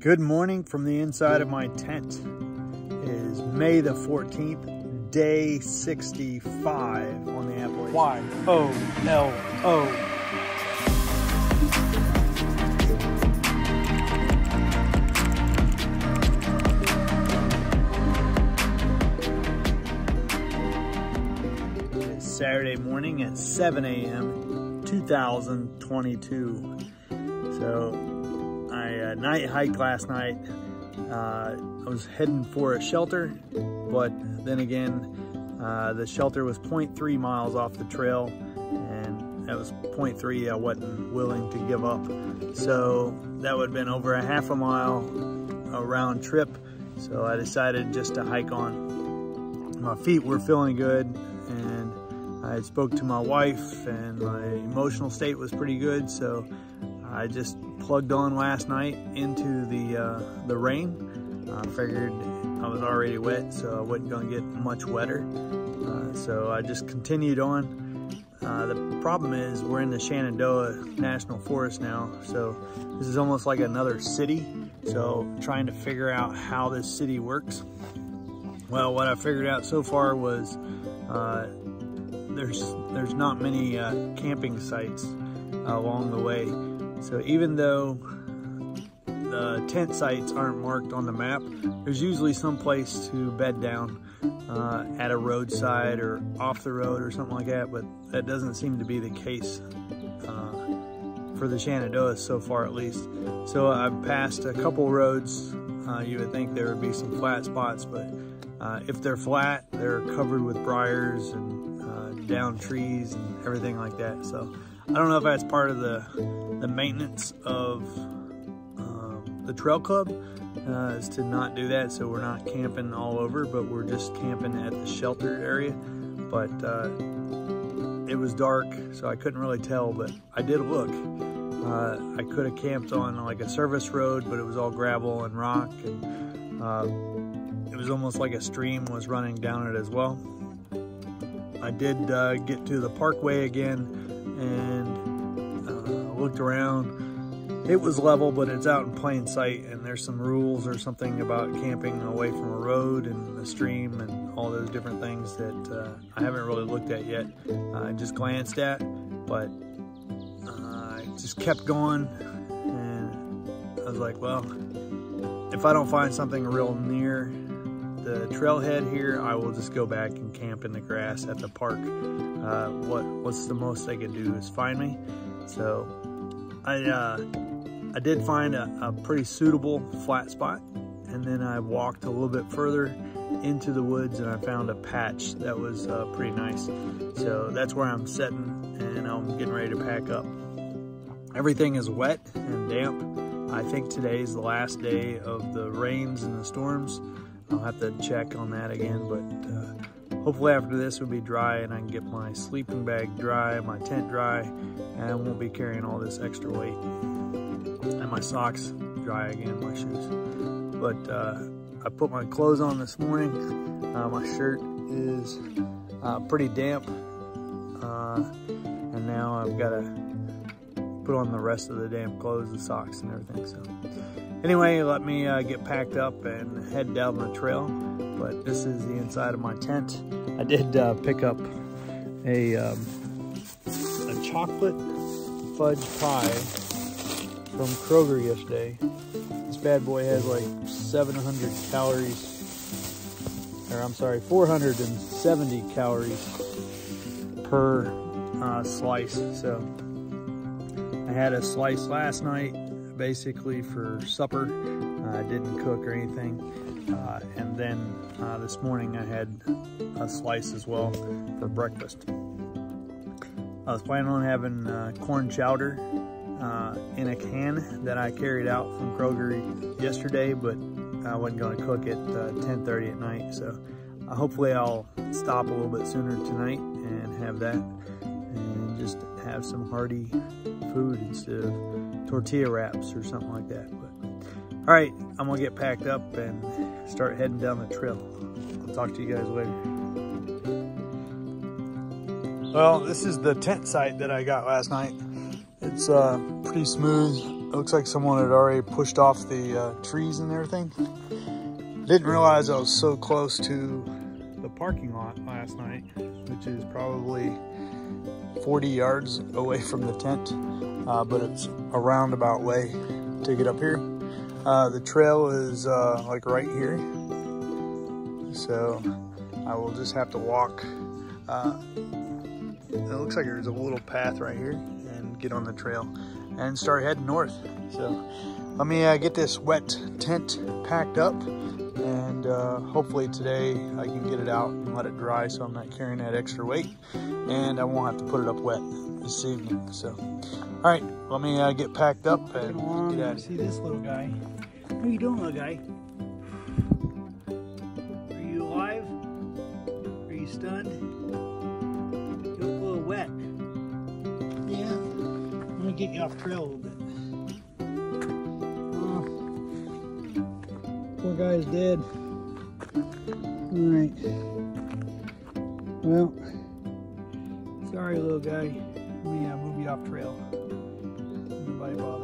Good morning from the inside of my tent. It is May the 14th, day 65 on the Appalachian. Y O L O. It is Saturday morning at 7 a.m. 2022. So Night hike last night. Uh, I was heading for a shelter, but then again, uh, the shelter was 0.3 miles off the trail, and that was 0.3 I wasn't willing to give up. So that would have been over a half a mile a round trip. So I decided just to hike on. My feet were feeling good, and I spoke to my wife, and my emotional state was pretty good. So I just plugged on last night into the uh, the rain. I figured I was already wet, so I wasn't going to get much wetter. Uh, so I just continued on. Uh, the problem is we're in the Shenandoah National Forest now, so this is almost like another city. So trying to figure out how this city works. Well, what I figured out so far was uh, there's there's not many uh, camping sites along the way. So even though the tent sites aren't marked on the map, there's usually some place to bed down uh, at a roadside or off the road or something like that, but that doesn't seem to be the case uh, for the Shenandoah so far at least. So I've passed a couple roads. Uh, you would think there would be some flat spots, but uh, if they're flat, they're covered with briars and uh, down trees and everything like that. So I don't know if that's part of the, the maintenance of um, the trail club uh, is to not do that. So we're not camping all over, but we're just camping at the sheltered area. But uh, it was dark, so I couldn't really tell, but I did look. Uh, I could have camped on like a service road, but it was all gravel and rock, and uh, it was almost like a stream was running down it as well. I did uh, get to the parkway again looked around. It was level, but it's out in plain sight, and there's some rules or something about camping away from a road and a stream and all those different things that uh, I haven't really looked at yet. I just glanced at, but I just kept going, and I was like, well, if I don't find something real near the trailhead here, I will just go back and camp in the grass at the park. Uh, what What's the most they can do is find me. So I uh, I did find a, a, pretty suitable flat spot, and then I walked a little bit further into the woods and I found a patch that was uh, pretty nice. So that's where I'm sitting, and I'm getting ready to pack up. Everything is wet and damp. I think today is the last day of the rains and the storms. I'll have to check on that again, but uh, hopefully after this will be dry and I can get my sleeping bag dry, my tent dry, and I won't be carrying all this extra weight. And my socks dry again, my shoes. But uh, I put my clothes on this morning. Uh, my shirt is uh, pretty damp. Uh, and now I've got to put on the rest of the damp clothes, the socks and everything. So anyway, let me uh, get packed up and head down the trail. But this is the inside of my tent. I did uh, pick up a, um, a chocolate fudge pie from Kroger yesterday. This bad boy has like 700 calories, or I'm sorry, 470 calories per uh, slice. So I had a slice last night basically for supper. I uh, didn't cook or anything. Uh, and then uh, this morning I had a slice as well for breakfast. I was planning on having uh, corn chowder uh, in a can that I carried out from Kroger yesterday, but I wasn't going to cook it 10.30 uh, at night. So hopefully I'll stop a little bit sooner tonight and have that and just have some hearty food instead of tortilla wraps or something like that. But all right, I'm gonna get packed up and start heading down the trail. I'll talk to you guys later. Well, this is the tent site that I got last night. It's uh, pretty smooth it looks like someone had already pushed off the uh, trees and everything. Didn't realize I was so close to the parking lot last night, which is probably 40 yards away from the tent, uh, but it's a roundabout way to get up here. Uh, the trail is uh, like right here, so I will just have to walk. Uh, it looks like there's a little path right here and get on the trail and start heading north. So let me uh, get this wet tent packed up and uh, hopefully today I can get it out and let it dry so I'm not carrying that extra weight and I won't have to put it up wet this evening. So, all right, let me uh, get packed up and get it. See this little guy. How you doing, little guy? Are you alive? Are you stunned? You look a little wet. Yeah. I'm gonna get you off trail a little bit. Oh. Poor guy's dead. Alright. Well, sorry, little guy. Let me uh, move you off trail. You.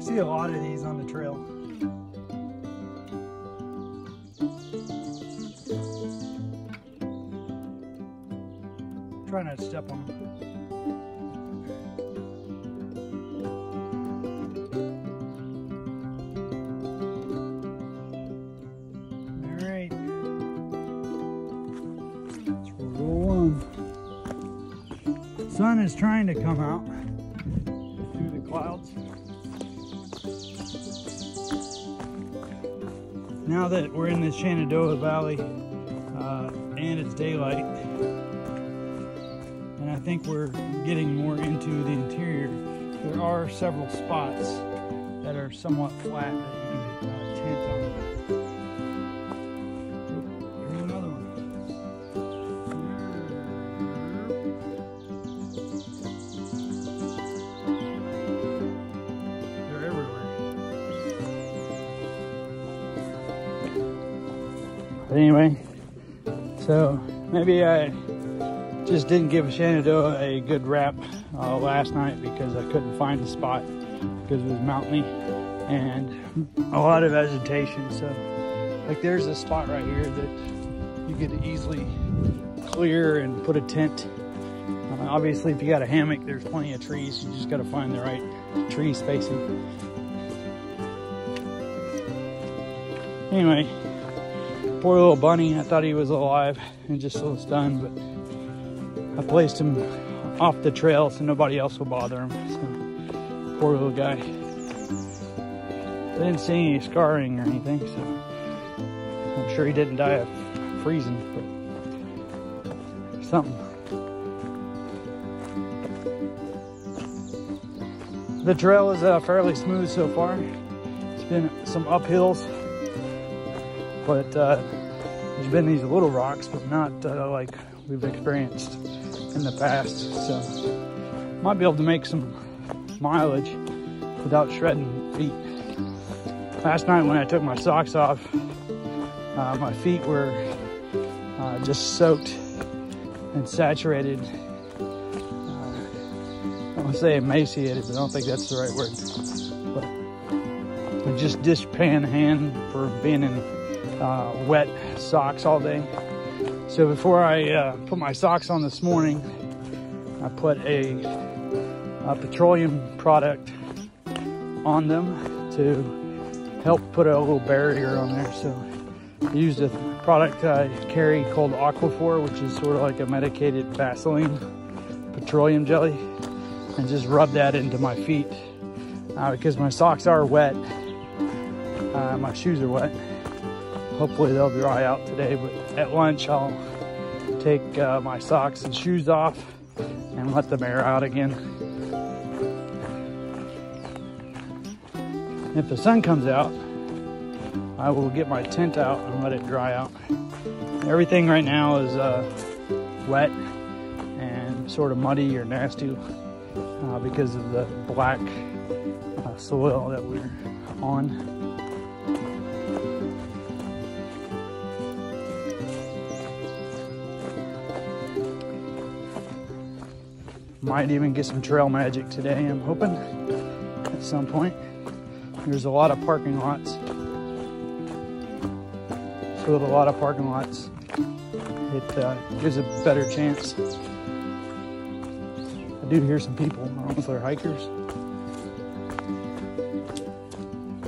See a lot of these on the trail. Try not to step on them. Is trying to come out through the clouds. Now that we're in the Shenandoah Valley uh, and it's daylight, and I think we're getting more into the interior, there are several spots that are somewhat flat But anyway, so maybe I just didn't give Shenandoah a good rap uh, last night because I couldn't find the spot because it was mountainy and a lot of vegetation. So, like, there's a spot right here that you could easily clear and put a tent. Uh, obviously, if you got a hammock, there's plenty of trees. You just got to find the right tree spacing. Anyway, poor little bunny. I thought he was alive and just so stunned, but I placed him off the trail so nobody else will bother him. So, poor little guy. I didn't see any scarring or anything, so I'm sure he didn't die of freezing, but something. The trail is uh, fairly smooth so far. It's been some uphills, but uh, there's been these little rocks, but not uh, like we've experienced in the past. So might be able to make some mileage without shredding feet. Last night when I took my socks off, uh, my feet were uh, just soaked and saturated. Uh, I to say emaciated, but I don't think that's the right word. But just dishpan hand for being in uh, wet socks all day. So before I uh, put my socks on this morning, I put a, a petroleum product on them to help put a little barrier on there. So I used a product I carry called Aquaphor, which is sort of like a medicated Vaseline petroleum jelly, and just rub that into my feet uh, because my socks are wet. Uh, my shoes are wet. Hopefully they'll dry out today, but at lunch I'll take uh, my socks and shoes off and let them air out again. If the sun comes out, I will get my tent out and let it dry out. Everything right now is uh, wet and sort of muddy or nasty uh, because of the black uh, soil that we're on. Might even get some trail magic today, I'm hoping, at some point. There's a lot of parking lots. So with a lot of parking lots, it uh, gives a better chance. I do hear some people. I don't know if they're hikers.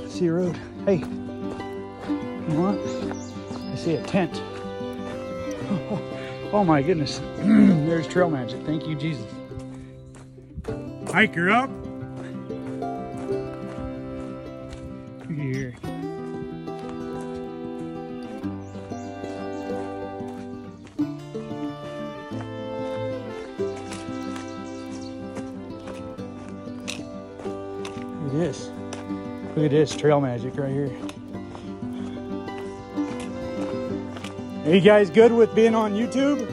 See a road. Hey, know what? I see a tent. Oh my goodness. There's trail magic. Thank you, Jesus. Hiker up. Here. Look at this. Look at this trail magic right here. Are you guys good with being on YouTube?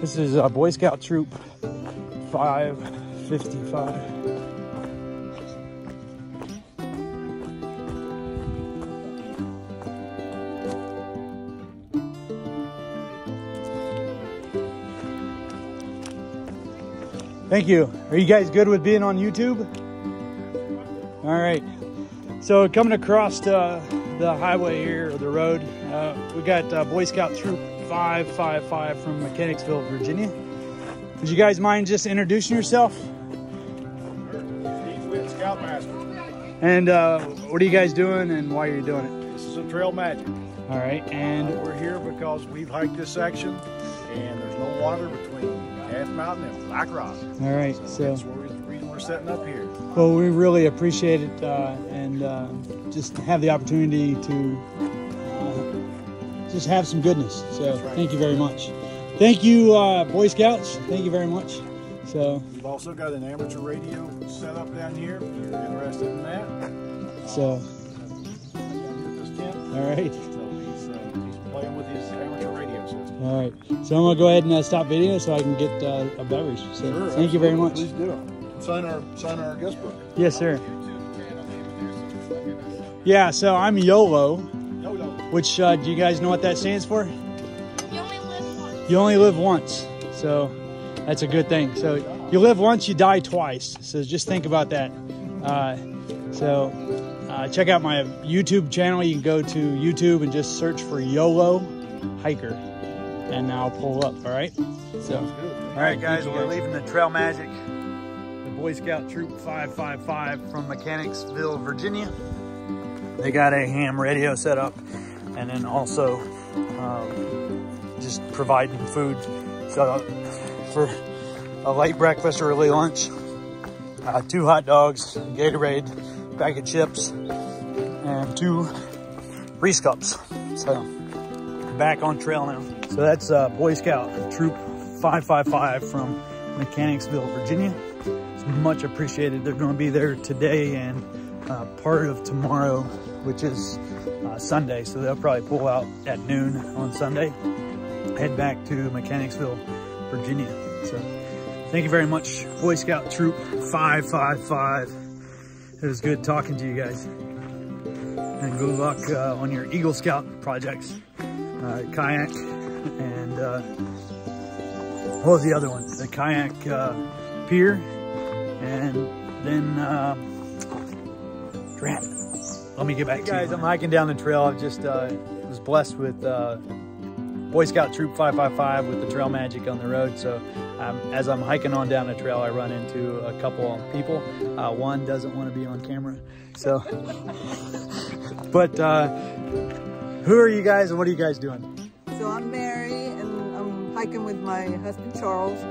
This is uh, Boy Scout Troop 555. Thank you. Are you guys good with being on YouTube? All right. So coming across uh, the highway here, or the road, uh, we got uh, Boy Scout Troop 555 from Mechanicsville, Virginia. Would you guys mind just introducing yourself? Steve Scoutmaster. And uh, what are you guys doing and why are you doing it? This is a trail magic. All right. And We're here because we've hiked this section and there's no water between Calf Mountain and Black Rock. all right. So So, that's where we, the reason we're setting up here. well, we really appreciate it uh, and uh, just have the opportunity to uh, just have some goodness. So, right. thank you very much. Thank you, uh, Boy Scouts. Thank you very much. So, We've also got an amateur radio set up down here if you're interested in that. so, tent. all right. So he's, uh, he's playing with his amateur radio system. All right. So I'm gonna go ahead and uh, stop video so I can get uh, a beverage. So thank you very much. Please do. Sign our sign our guest book. Yes, sir. Yeah. So I'm YOLO. Which uh, do you guys know what that stands for? You only live once. You only live once. So that's a good thing. So you live once, you die twice. So just think about that. Uh, so uh, check out my YouTube channel. You can go to YouTube and just search for YOLO Hiker, and I'll pull up. All right. So. All right, guys, we're leaving the Trail Magic, the Boy Scout Troop 555 from Mechanicsville, Virginia. They got a ham radio set up and then also um, just providing food. So for a late breakfast early lunch, uh, two hot dogs, Gatorade, bag of chips, and two Reese cups. So back on trail now. So that's uh, Boy Scout Troop 555 from Mechanicsville, Virginia. It's much appreciated. They're going to be there today and uh, part of tomorrow, which is uh, Sunday. So they'll probably pull out at noon on Sunday, head back to Mechanicsville, Virginia. So thank you very much, Boy Scout Troop 555. It was good talking to you guys. And good luck uh, on your Eagle Scout projects, uh, kayak and uh, what was the other one? The kayak uh, pier, and then uh, Grant. Let me get back to you. guys. I'm hiking down the trail. I just uh, was blessed with uh, Boy Scout Troop 555 with the trail magic on the road. So um, as I'm hiking on down the trail, I run into a couple of people. Uh, one doesn't want to be on camera, so. but uh, who are you guys, and what are you guys doing? So I'm Mary, and I'm hiking with my husband Charles. Who's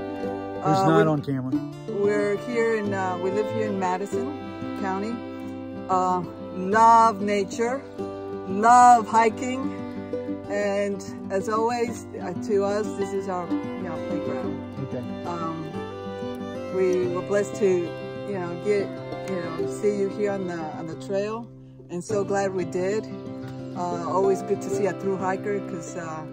Uh, not we're, on camera? We're here in, uh, we live here in Madison County. Love nature, love hiking, and as always, uh, to us, this is our, you know, playground. Okay. Um, we were blessed to, you know, get, you know, see you here on the on the trail, and so glad we did. Uh, always good to see a through hiker because uh,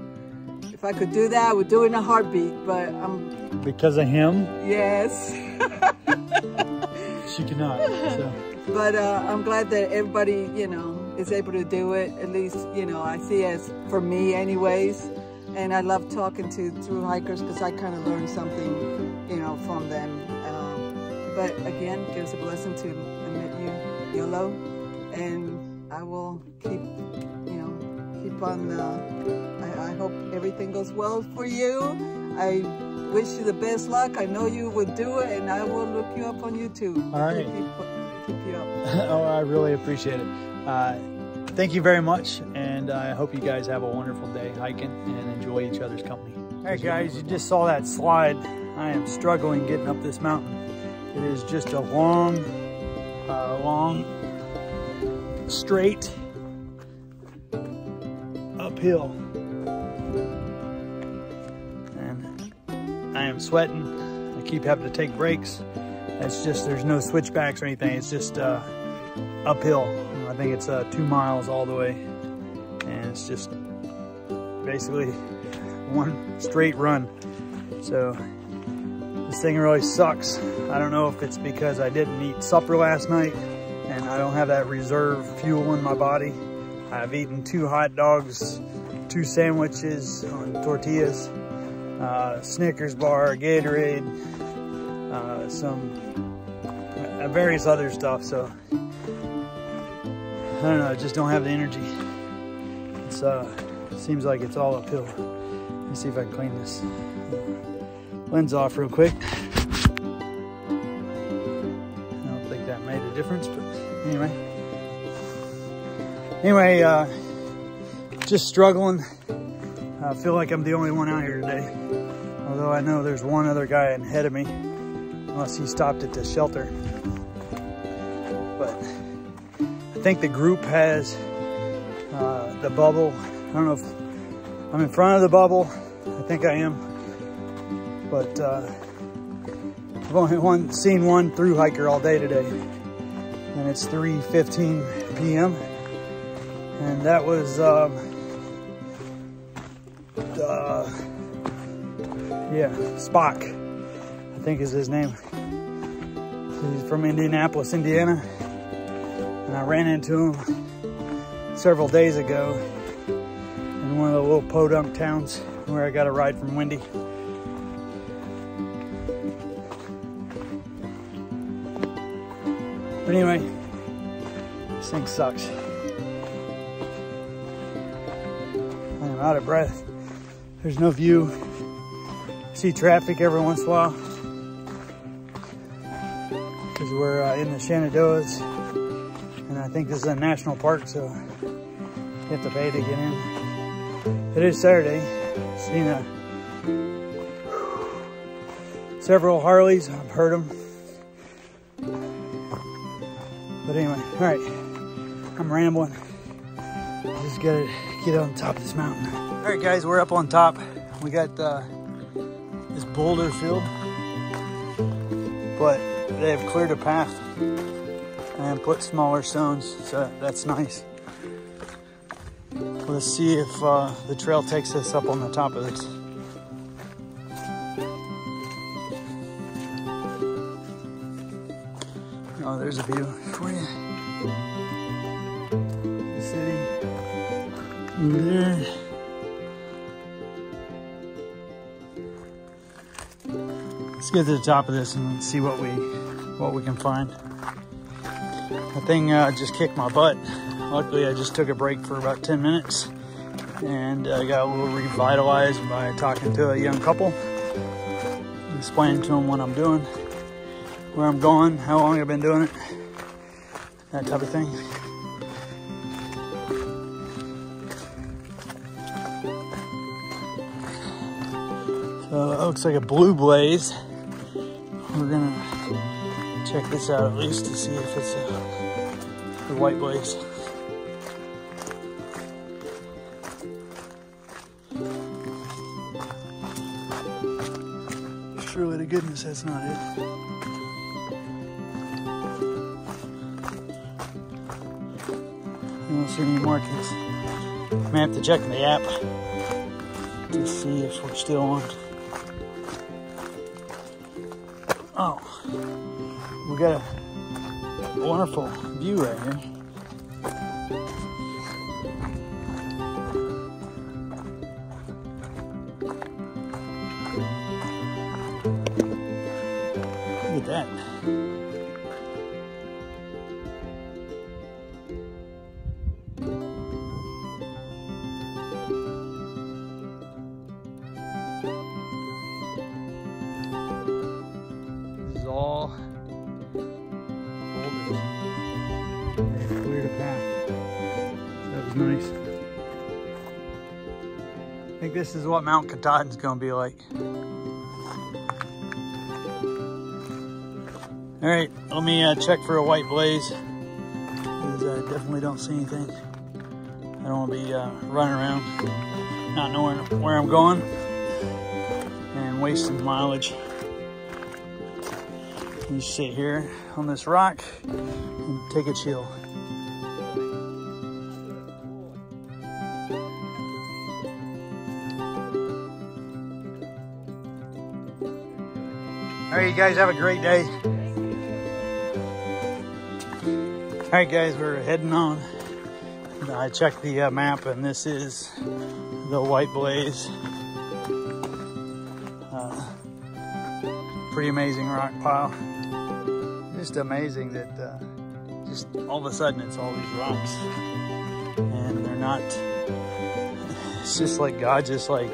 if I could do that, I would do it in a heartbeat. But I'm Because of him, yes, she cannot. So. But uh, I'm glad that everybody, you know, is able to do it. At least, you know, I see as for me, anyways. and I love talking to through hikers because I kind of learn something, you know, from them. Um, but again, it was a blessing to meet you, Yolo, and I will keep, you know, keep on. Uh, I, I hope everything goes well for you. I wish you the best luck. I know you would do it, and I will look you up on YouTube. All right. Keep, you up. oh, I really appreciate it. Uh, thank you very much, and I hope you guys have a wonderful day hiking and enjoy each other's company. All right, guys, you just saw that slide. I am struggling getting up this mountain. It is just a long, uh, long, straight uphill. And I am sweating. I keep having to take breaks. It's just, there's no switchbacks or anything. It's just uh, uphill. I think it's uh, two miles all the way. And it's just basically one straight run. So this thing really sucks. I don't know if it's because I didn't eat supper last night and I don't have that reserve fuel in my body. I've eaten two hot dogs, two sandwiches on tortillas, uh, Snickers bar, Gatorade, uh, some various other stuff. So I don't know, I just don't have the energy. It's uh, seems like it's all uphill. Let me see if I can clean this lens off real quick. I don't think that made a difference, but anyway. Anyway, uh, just struggling. I feel like I'm the only one out here today. Although I know there's one other guy ahead of me, unless he stopped at the shelter. But I think the group has uh, the bubble. I don't know if I'm in front of the bubble. I think I am. But uh, I've only one, seen one through hiker all day today. And it's 3.15 p.m. And that was, um, uh, yeah, Spock, I think is his name. He's from Indianapolis, Indiana. I ran into him several days ago in one of the little podunk towns where I got a ride from Wendy. But anyway, this thing sucks. I am out of breath. There's no view. See traffic every once in a while. Because we're uh, in the Shenandoahs. Think this is a national park, so you have to pay to get in. It is Saturday. Seen a, several Harleys. I've heard them. But anyway, all right, I'm rambling. Just gotta get on top of this mountain. All right, guys, we're up on top. We got uh, this boulder field, but they have cleared a path put smaller stones, so that's nice. Let's see if uh, the trail takes us up on the top of this. Oh, there's a view for you. The city over there. Let's get to the top of this and see what we what we can find. The thing uh, just kicked my butt. Luckily, I just took a break for about 10 minutes and I got a little revitalized by talking to a young couple, explaining to them what I'm doing where I'm going, how long I've been doing it, that type of thing. So it looks like a blue blaze. We're gonna check this out at least to see if it's a white blaze. Surely to goodness that's not it. I don't see any markings. I may have to check the app to see if we're still on. Oh, we got a wonderful view right here. Is what Mount Katahdin's gonna be like. All right, let me uh, check for a white blaze. Because I definitely don't see anything. I don't want to be uh, running around, not knowing where I'm going, and wasting mileage. You sit here on this rock and take a chill. Guys have a great day. All right, guys, we're heading on. I checked the uh, map, and this is the White Blaze. Uh, pretty amazing rock pile. Just amazing that uh, just all of a sudden it's all these rocks, and they're not. It's just like God just like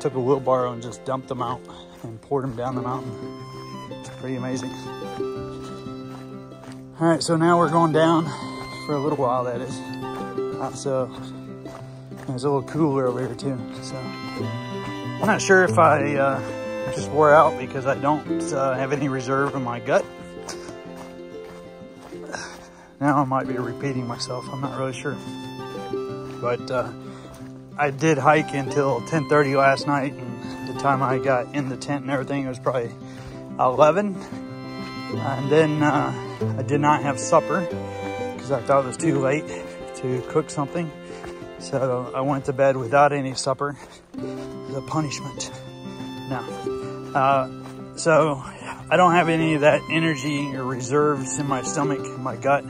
took a wheelbarrow and just dumped them out and poured them down the mountain. It's pretty amazing. All right, so now we're going down for a little while, that is. Uh, so it's a little cooler over here too. So I'm not sure if I uh, just wore out because I don't uh, have any reserve in my gut. Now I might be repeating myself. I'm not really sure. But uh, I did hike until 10:30 last night, and time I got in the tent and everything it was probably 11. And then uh, I did not have supper because I thought it was too late to cook something. So I went to bed without any supper as a punishment. Now, uh, so I don't have any of that energy or reserves in my stomach, in my gut.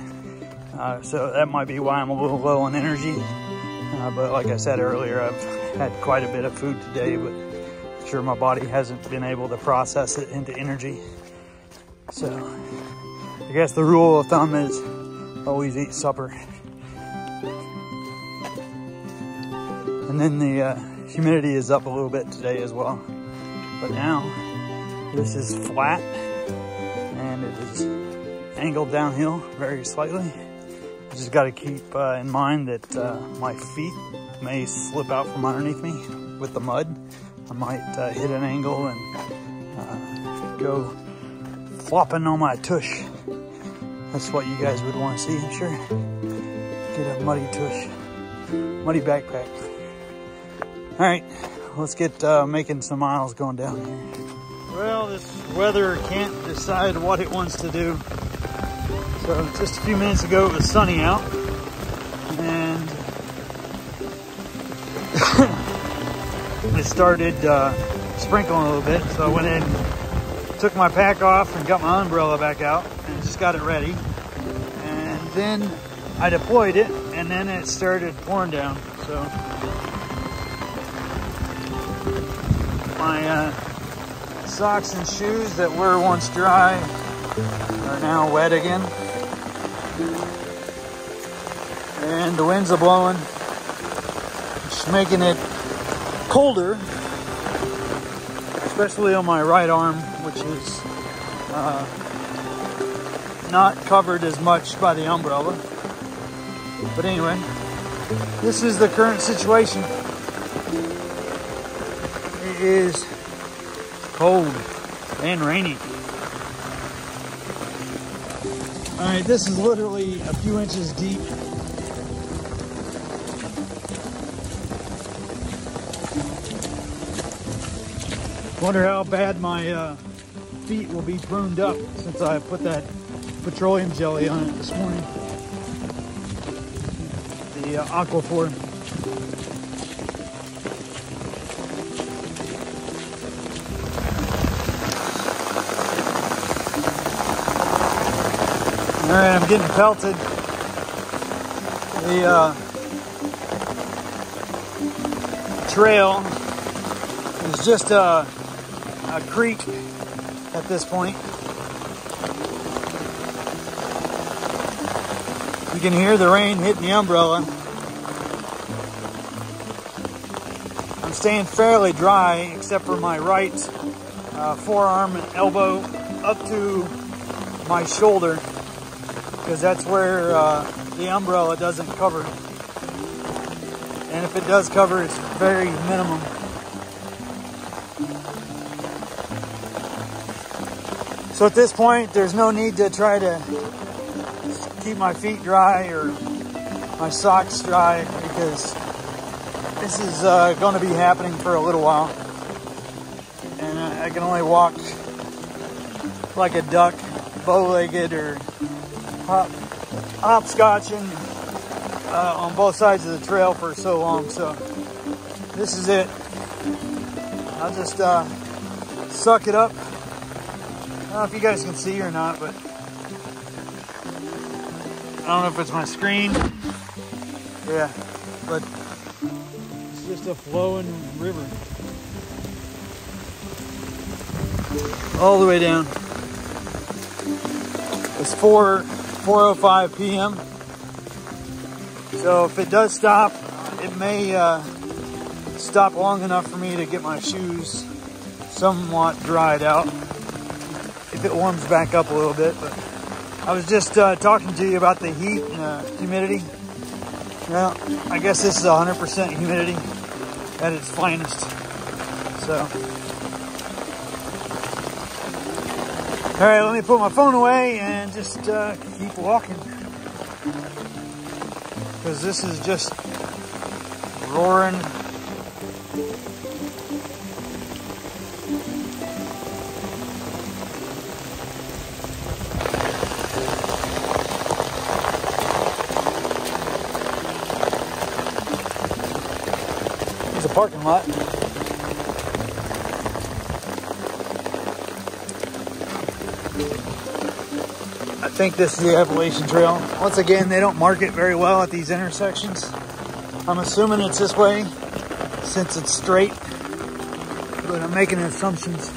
Uh, so that might be why I'm a little low on energy. Uh, but like I said earlier, I've had quite a bit of food today, but sure my body hasn't been able to process it into energy. So I guess the rule of thumb is always eat supper. And then the uh, humidity is up a little bit today as well. But now this is flat and it is angled downhill very slightly. I just got to keep uh, in mind that uh, my feet may slip out from underneath me with the mud. I might uh, hit an angle and uh, go flopping on my tush. That's what you guys would want to see, I'm sure. Get a muddy tush, muddy backpack. All right, let's get uh, making some miles going down here. Well, this weather can't decide what it wants to do. So just a few minutes ago, it was sunny out, it started uh, sprinkling a little bit. So I went in, took my pack off, and got my umbrella back out, and just got it ready. And then I deployed it, and then it started pouring down. So my uh, socks and shoes that were once dry are now wet again. And the winds are blowing, it's making it colder, especially on my right arm, which is uh, not covered as much by the umbrella. But anyway, this is the current situation. It is cold and rainy. All right, this is literally a few inches deep. Wonder how bad my uh, feet will be pruned up since I put that petroleum jelly on it this morning. The uh, Aquaphor. All right, I'm getting pelted. The uh, trail is just a, a creek at this point. You can hear the rain hitting the umbrella. I'm staying fairly dry except for my right uh, forearm and elbow up to my shoulder because that's where uh, the umbrella doesn't cover. And if it does cover, it's very minimum. So at this point, there's no need to try to keep my feet dry or my socks dry because this is uh, going to be happening for a little while. And I can only walk like a duck, bow-legged or hop, hopscotching uh, on both sides of the trail for so long. So this is it. I'll just uh, suck it up. I don't know if you guys can see or not, but I don't know if it's my screen. Yeah, but it's just a flowing river. All the way down. It's 4 4:05 p.m. So if it does stop, it may uh, stop long enough for me to get my shoes somewhat dried out it warms back up a little bit. But I was just uh, talking to you about the heat and humidity. Well, I guess this is 100% humidity at its finest. So, all right, let me put my phone away and just uh, keep walking because this is just roaring. Parking lot. I think this is the Appalachian Trail. Once again, they don't mark it very well at these intersections. I'm assuming it's this way since it's straight, but I'm making assumptions.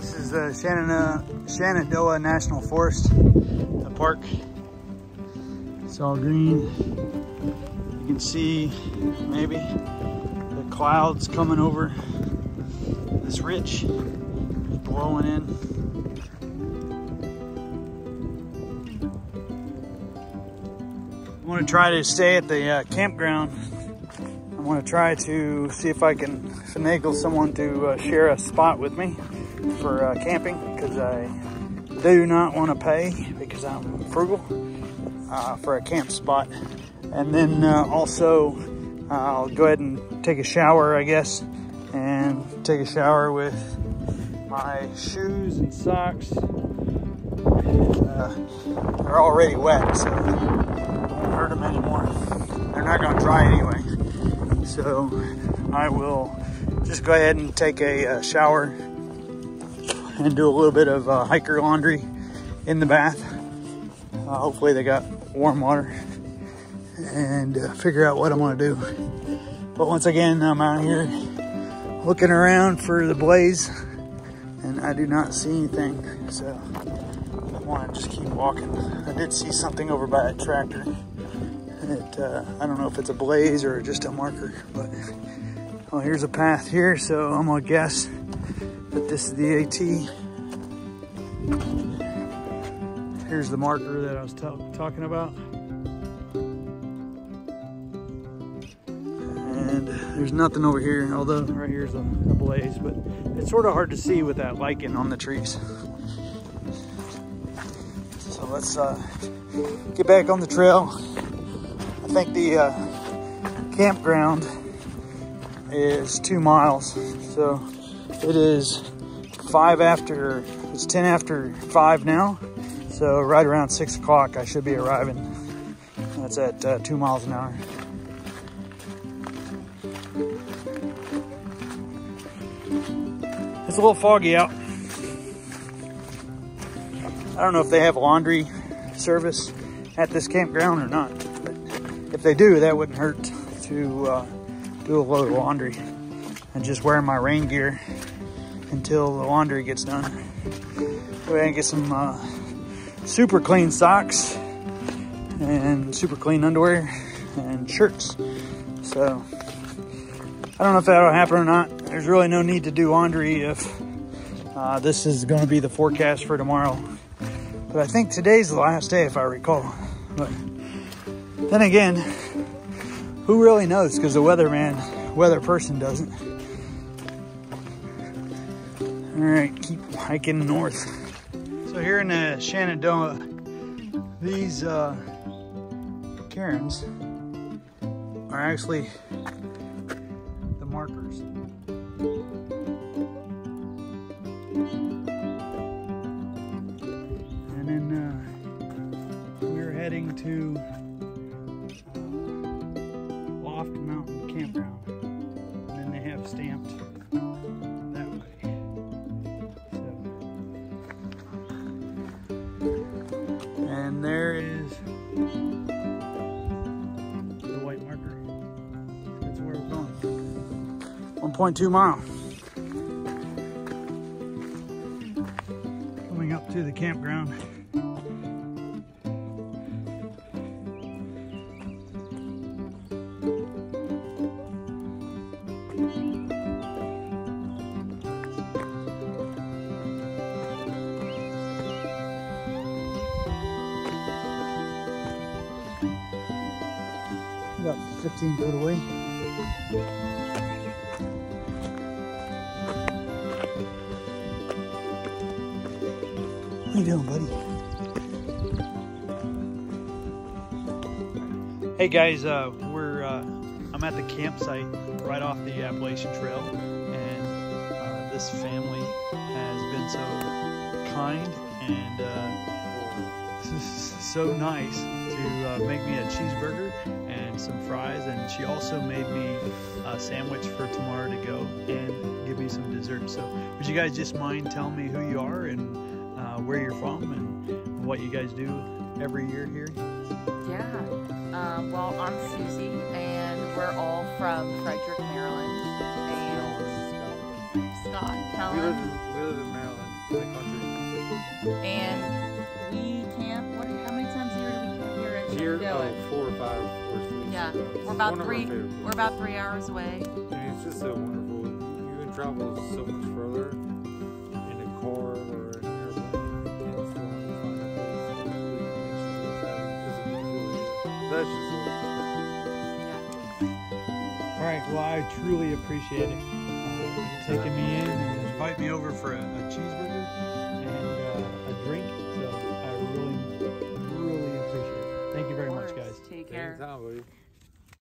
This is the Shenandoah, Shenandoah National Forest, the park. It's all green. Can see maybe the clouds coming over this ridge, blowing in. I want to try to stay at the uh, campground. I want to try to see if I can finagle someone to uh, share a spot with me for uh, camping because I do not want to pay because I'm frugal uh, for a camp spot. And then uh, also, I'll go ahead and take a shower, I guess, and take a shower with my shoes and socks. Uh, they're already wet, so won't hurt them anymore. They're not going to dry anyway. So I will just go ahead and take a uh, shower and do a little bit of uh, hiker laundry in the bath. Uh, hopefully they got warm water and uh, figure out what I'm going to do. But once again, I'm out here looking around for the blaze and I do not see anything. So I want to just keep walking. I did see something over by a tractor. It, uh, I don't know if it's a blaze or just a marker, but well, here's a path here, so I'm gonna guess that this is the AT. Here's the marker that I was talking about. There's nothing over here, although right here's a, a blaze, but it's sort of hard to see with that lichen on the trees. So let's uh, get back on the trail. I think the uh, campground is two miles. So it is five after, it's 10 after five now. So right around six o'clock, I should be arriving. That's at uh, two miles an hour. It's a little foggy out. I don't know if they have laundry service at this campground or not. But if they do, that wouldn't hurt to uh, do a load of laundry. And just wear my rain gear until the laundry gets done. Go ahead gonna get some uh, super clean socks and super clean underwear and shirts. So I don't know if that'll happen or not. There's really no need to do laundry if uh, this is going to be the forecast for tomorrow. But I think today's the last day, if I recall. But then again, who really knows? Because the weatherman, weather person doesn't. All right, keep hiking north. So here in the Shenandoah, these uh, cairns are actually And there is the white marker. That's where we're going. 1.2 mile. Coming up to the campground. About 15 foot away. How you doing, buddy? Hey guys, uh, we're uh, I'm at the campsite right off the Appalachian Trail, and uh, this family has been so kind and uh, so nice to uh, make me a cheeseburger some fries, and she also made me a sandwich for tomorrow to go and give me some dessert. So, would you guys just mind telling me who you are and uh, where you're from and what you guys do every year here? Yeah. Um, well, I'm Susie, and we're all from Frederick, Maryland. And Scott, We live, in, we live in Maryland, the country. and we camp. What? How many times a year do we camp here Here, Shenandoah? oh, four or five, four or six. Yeah, it's we're about one of our three. We're about three hours away. places. I mean, it's just so wonderful. You can travel so much further in a car or an airplane and still find a place that really makes you feel happy because of really. That's just Yeah. All right, well, I truly appreciate it. Uh, taking me in and invite me over for a, a cheeseburger and uh, a drink. So I really, really appreciate it. Thank you very much, guys. Take care. anytime, buddy.